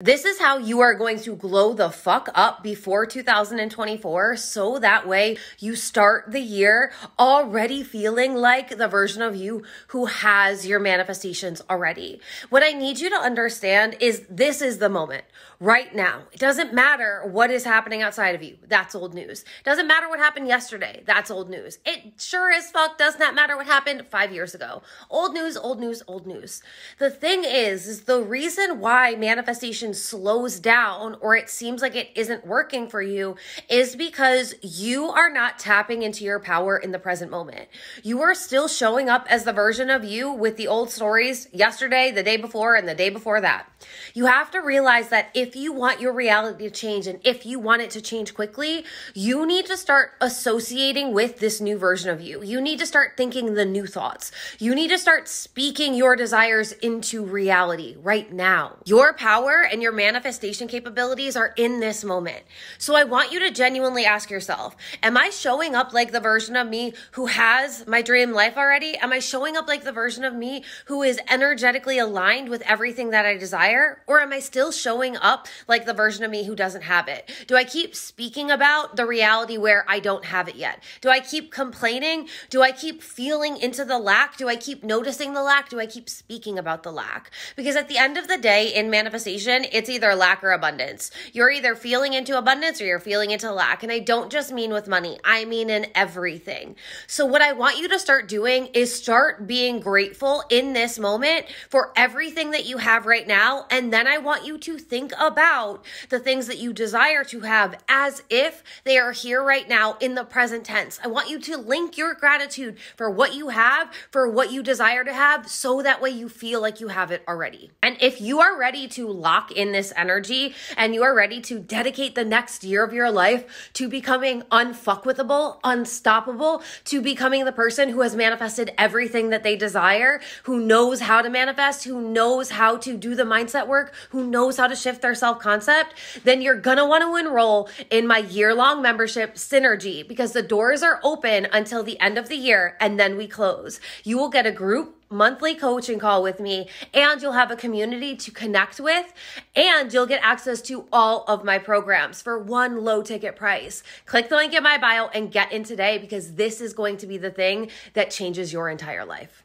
This is how you are going to glow the fuck up before 2024 so that way you start the year already feeling like the version of you who has your manifestations already. What I need you to understand is this is the moment right now. It doesn't matter what is happening outside of you. That's old news. It doesn't matter what happened yesterday. That's old news. It sure as fuck does not matter what happened five years ago. Old news, old news, old news. The thing is, is the reason why manifestation slows down or it seems like it isn't working for you is because you are not tapping into your power in the present moment. You are still showing up as the version of you with the old stories yesterday, the day before, and the day before that. You have to realize that if you want your reality to change and if you want it to change quickly, you need to start associating with this new version of you. You need to start thinking the new thoughts. You need to start speaking your desires into reality right now. Your power and and your manifestation capabilities are in this moment. So I want you to genuinely ask yourself, am I showing up like the version of me who has my dream life already? Am I showing up like the version of me who is energetically aligned with everything that I desire? Or am I still showing up like the version of me who doesn't have it? Do I keep speaking about the reality where I don't have it yet? Do I keep complaining? Do I keep feeling into the lack? Do I keep noticing the lack? Do I keep speaking about the lack? Because at the end of the day, in manifestation, it's either lack or abundance. You're either feeling into abundance or you're feeling into lack. And I don't just mean with money, I mean in everything. So, what I want you to start doing is start being grateful in this moment for everything that you have right now. And then I want you to think about the things that you desire to have as if they are here right now in the present tense. I want you to link your gratitude for what you have, for what you desire to have, so that way you feel like you have it already. And if you are ready to lock in this energy and you are ready to dedicate the next year of your life to becoming unfuckwithable, unstoppable, to becoming the person who has manifested everything that they desire, who knows how to manifest, who knows how to do the mindset work, who knows how to shift their self concept, then you're gonna wanna enroll in my year long membership, Synergy, because the doors are open until the end of the year and then we close. You will get a group monthly coaching call with me and you'll have a community to connect with and you'll get access to all of my programs for one low ticket price. Click the link in my bio and get in today because this is going to be the thing that changes your entire life.